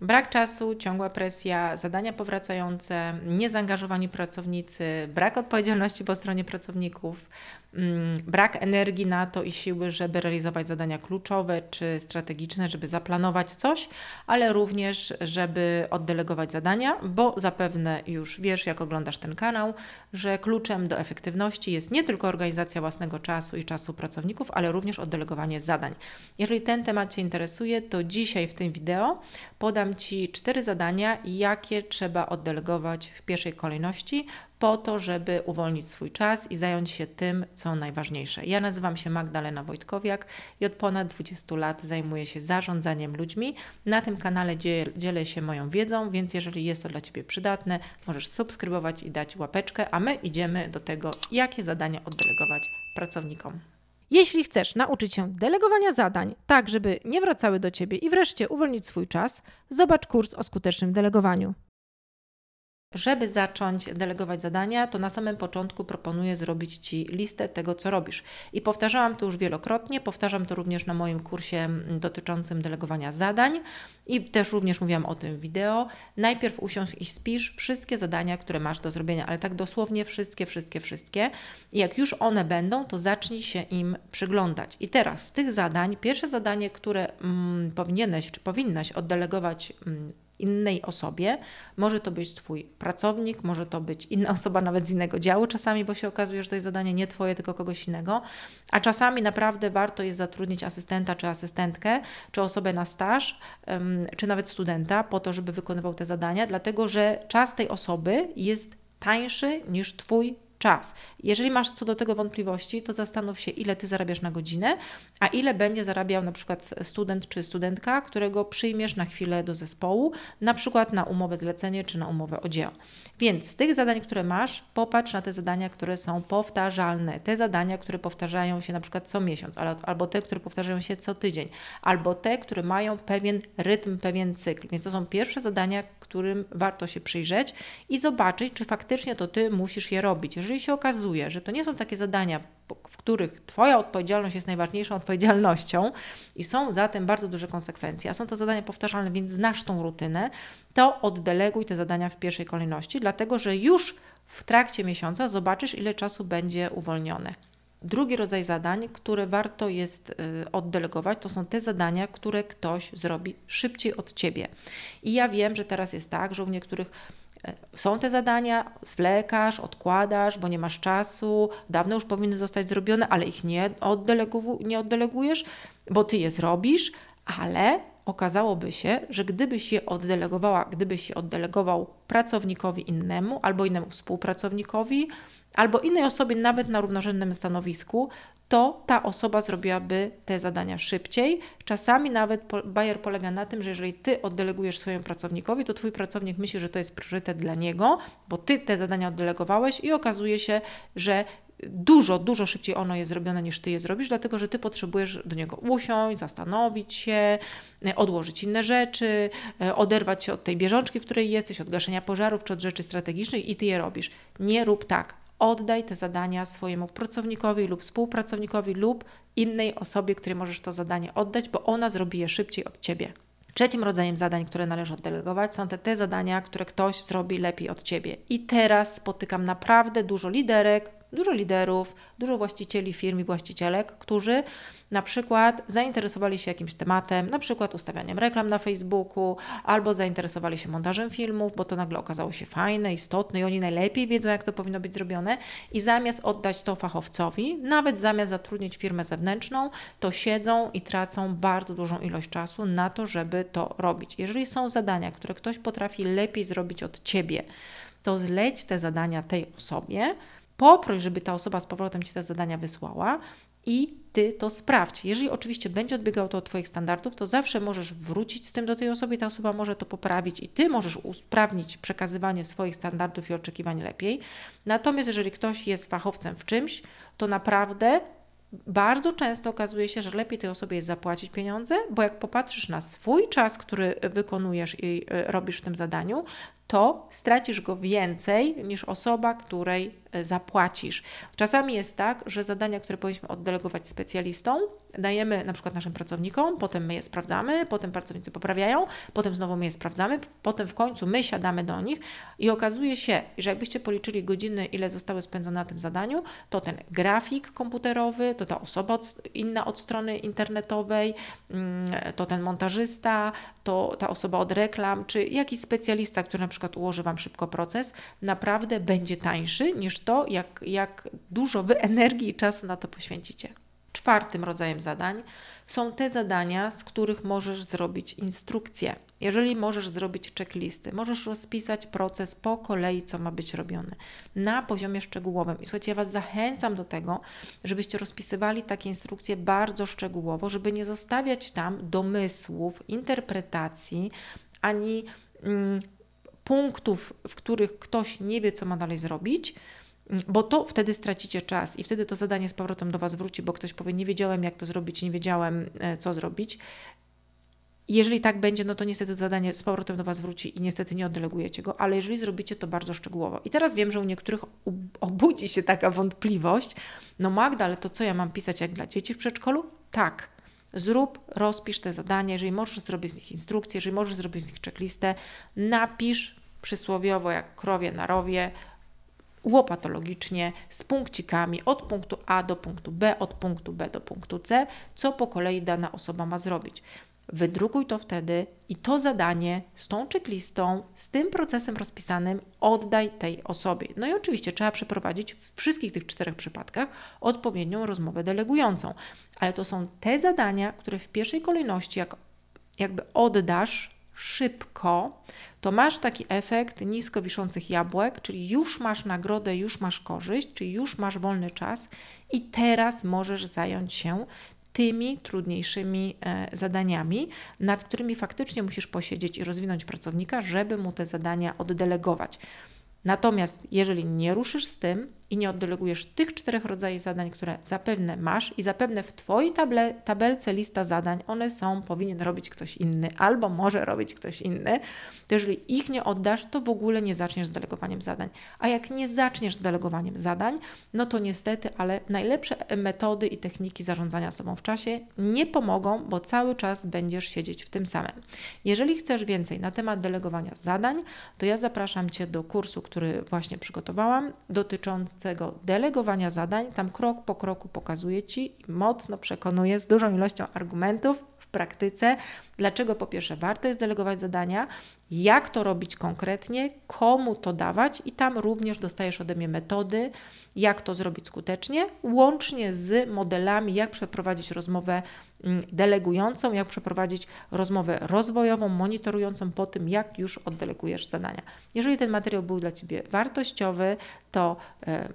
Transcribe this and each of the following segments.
Brak czasu, ciągła presja, zadania powracające, niezaangażowani pracownicy, brak odpowiedzialności po stronie pracowników, brak energii na to i siły, żeby realizować zadania kluczowe czy strategiczne, żeby zaplanować coś, ale również, żeby oddelegować zadania, bo zapewne już wiesz, jak oglądasz ten kanał, że kluczem do efektywności jest nie tylko organizacja własnego czasu i czasu pracowników, ale również oddelegowanie zadań. Jeżeli ten temat Cię interesuje, to dzisiaj w tym wideo podam Ci cztery zadania, jakie trzeba oddelegować w pierwszej kolejności, po to, żeby uwolnić swój czas i zająć się tym, co najważniejsze. Ja nazywam się Magdalena Wojtkowiak i od ponad 20 lat zajmuję się zarządzaniem ludźmi. Na tym kanale dzielę się moją wiedzą, więc jeżeli jest to dla Ciebie przydatne, możesz subskrybować i dać łapeczkę, a my idziemy do tego, jakie zadania oddelegować pracownikom. Jeśli chcesz nauczyć się delegowania zadań, tak żeby nie wracały do Ciebie i wreszcie uwolnić swój czas, zobacz kurs o skutecznym delegowaniu. Żeby zacząć delegować zadania, to na samym początku proponuję zrobić Ci listę tego, co robisz. I powtarzałam to już wielokrotnie, powtarzam to również na moim kursie dotyczącym delegowania zadań i też również mówiłam o tym wideo. Najpierw usiądź i spisz wszystkie zadania, które masz do zrobienia, ale tak dosłownie wszystkie, wszystkie, wszystkie. I jak już one będą, to zacznij się im przyglądać. I teraz z tych zadań, pierwsze zadanie, które mm, powinieneś czy powinnaś oddelegować mm, innej osobie. Może to być Twój pracownik, może to być inna osoba nawet z innego działu czasami, bo się okazuje, że to jest zadanie nie Twoje, tylko kogoś innego. A czasami naprawdę warto jest zatrudnić asystenta czy asystentkę, czy osobę na staż, czy nawet studenta po to, żeby wykonywał te zadania, dlatego że czas tej osoby jest tańszy niż Twój czas. Jeżeli masz co do tego wątpliwości, to zastanów się, ile ty zarabiasz na godzinę, a ile będzie zarabiał na przykład student czy studentka, którego przyjmiesz na chwilę do zespołu, na przykład na umowę zlecenie czy na umowę o dzieło. Więc z tych zadań, które masz, popatrz na te zadania, które są powtarzalne. Te zadania, które powtarzają się na przykład co miesiąc, albo te, które powtarzają się co tydzień, albo te, które mają pewien rytm, pewien cykl. Więc to są pierwsze zadania, którym warto się przyjrzeć i zobaczyć, czy faktycznie to ty musisz je robić. Jeżeli się okazuje, że to nie są takie zadania, w których Twoja odpowiedzialność jest najważniejszą odpowiedzialnością i są zatem bardzo duże konsekwencje, a są to zadania powtarzalne, więc znasz tą rutynę, to oddeleguj te zadania w pierwszej kolejności, dlatego że już w trakcie miesiąca zobaczysz, ile czasu będzie uwolnione. Drugi rodzaj zadań, które warto jest y, oddelegować, to są te zadania, które ktoś zrobi szybciej od ciebie. I ja wiem, że teraz jest tak, że u niektórych są te zadania, zwlekasz, odkładasz, bo nie masz czasu, dawno już powinny zostać zrobione, ale ich nie, oddelegu, nie oddelegujesz, bo ty je zrobisz, ale okazałoby się, że gdybyś je oddelegowała, gdybyś je oddelegował pracownikowi innemu albo innemu współpracownikowi, albo innej osobie nawet na równorzędnym stanowisku, to ta osoba zrobiłaby te zadania szybciej. Czasami nawet bajer polega na tym, że jeżeli ty oddelegujesz swojemu pracownikowi, to twój pracownik myśli, że to jest priorytet dla niego, bo ty te zadania oddelegowałeś i okazuje się, że dużo, dużo szybciej ono jest zrobione niż ty je zrobisz, dlatego że ty potrzebujesz do niego usiąść, zastanowić się, odłożyć inne rzeczy, oderwać się od tej bieżączki, w której jesteś, od gaszenia pożarów czy od rzeczy strategicznych i ty je robisz. Nie rób tak oddaj te zadania swojemu pracownikowi lub współpracownikowi lub innej osobie, której możesz to zadanie oddać, bo ona zrobi je szybciej od Ciebie. Trzecim rodzajem zadań, które należy oddelegować, są te, te zadania, które ktoś zrobi lepiej od Ciebie. I teraz spotykam naprawdę dużo liderek, dużo liderów, dużo właścicieli firm i właścicielek, którzy na przykład zainteresowali się jakimś tematem, na przykład ustawianiem reklam na Facebooku, albo zainteresowali się montażem filmów, bo to nagle okazało się fajne, istotne i oni najlepiej wiedzą, jak to powinno być zrobione. I zamiast oddać to fachowcowi, nawet zamiast zatrudnić firmę zewnętrzną, to siedzą i tracą bardzo dużą ilość czasu na to, żeby to robić. Jeżeli są zadania, które ktoś potrafi lepiej zrobić od ciebie, to zleć te zadania tej osobie, Poproś, żeby ta osoba z powrotem Ci te zadania wysłała i Ty to sprawdź. Jeżeli oczywiście będzie odbiegało to od Twoich standardów, to zawsze możesz wrócić z tym do tej osoby ta osoba może to poprawić i Ty możesz usprawnić przekazywanie swoich standardów i oczekiwań lepiej. Natomiast jeżeli ktoś jest fachowcem w czymś, to naprawdę bardzo często okazuje się, że lepiej tej osobie jest zapłacić pieniądze, bo jak popatrzysz na swój czas, który wykonujesz i e, robisz w tym zadaniu, to stracisz go więcej niż osoba, której e, zapłacisz. Czasami jest tak, że zadania, które powinniśmy oddelegować specjalistom, dajemy na przykład naszym pracownikom, potem my je sprawdzamy, potem pracownicy poprawiają, potem znowu my je sprawdzamy, potem w końcu my siadamy do nich i okazuje się, że jakbyście policzyli godziny, ile zostały spędzone na tym zadaniu, to ten grafik komputerowy, to ta osoba od, inna od strony internetowej, mm, to ten montażysta, to ta osoba od reklam, czy jakiś specjalista, który na przykład ułoży Wam szybko proces, naprawdę będzie tańszy niż to, jak, jak dużo Wy energii i czasu na to poświęcicie. Czwartym rodzajem zadań są te zadania, z których możesz zrobić instrukcję. Jeżeli możesz zrobić checklisty, możesz rozpisać proces po kolei, co ma być robione na poziomie szczegółowym. I słuchajcie, ja Was zachęcam do tego, żebyście rozpisywali takie instrukcje bardzo szczegółowo, żeby nie zostawiać tam domysłów, interpretacji ani mm, punktów, w których ktoś nie wie, co ma dalej zrobić bo to wtedy stracicie czas i wtedy to zadanie z powrotem do Was wróci, bo ktoś powie: Nie wiedziałem, jak to zrobić, nie wiedziałem, e, co zrobić. Jeżeli tak będzie, no to niestety to zadanie z powrotem do Was wróci i niestety nie oddelegujecie go, ale jeżeli zrobicie to bardzo szczegółowo. I teraz wiem, że u niektórych obudzi się taka wątpliwość. No Magda, ale to co ja mam pisać jak dla dzieci w przedszkolu? Tak. Zrób, rozpisz te zadania, jeżeli możesz zrobić z nich instrukcję, jeżeli możesz zrobić z nich checklistę, napisz przysłowiowo jak krowie na rowie, łopatologicznie z punkcikami od punktu A do punktu B, od punktu B do punktu C, co po kolei dana osoba ma zrobić. Wydrukuj to wtedy i to zadanie z tą checklistą, z tym procesem rozpisanym oddaj tej osobie. No i oczywiście trzeba przeprowadzić w wszystkich tych czterech przypadkach odpowiednią rozmowę delegującą. Ale to są te zadania, które w pierwszej kolejności, jak jakby oddasz szybko, to masz taki efekt nisko wiszących jabłek, czyli już masz nagrodę, już masz korzyść, czyli już masz wolny czas i teraz możesz zająć się tymi trudniejszymi e, zadaniami, nad którymi faktycznie musisz posiedzieć i rozwinąć pracownika, żeby mu te zadania oddelegować. Natomiast jeżeli nie ruszysz z tym i nie oddelegujesz tych czterech rodzajów zadań, które zapewne masz i zapewne w Twojej table, tabelce lista zadań, one są, powinien robić ktoś inny albo może robić ktoś inny, to jeżeli ich nie oddasz, to w ogóle nie zaczniesz z delegowaniem zadań. A jak nie zaczniesz z delegowaniem zadań, no to niestety, ale najlepsze metody i techniki zarządzania sobą w czasie nie pomogą, bo cały czas będziesz siedzieć w tym samym. Jeżeli chcesz więcej na temat delegowania zadań, to ja zapraszam Cię do kursu, który właśnie przygotowałam, delegowania zadań. Tam krok po kroku pokazuję Ci mocno przekonuję z dużą ilością argumentów w praktyce, dlaczego po pierwsze warto jest delegować zadania, jak to robić konkretnie, komu to dawać i tam również dostajesz ode mnie metody, jak to zrobić skutecznie, łącznie z modelami, jak przeprowadzić rozmowę delegującą, jak przeprowadzić rozmowę rozwojową, monitorującą po tym, jak już oddelegujesz zadania. Jeżeli ten materiał był dla Ciebie wartościowy, to e,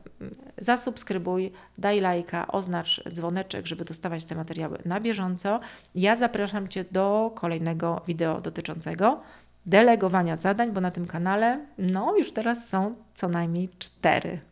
zasubskrybuj, daj lajka, oznacz dzwoneczek, żeby dostawać te materiały na bieżąco. Ja zapraszam Cię do kolejnego wideo dotyczącego delegowania zadań, bo na tym kanale no już teraz są co najmniej cztery.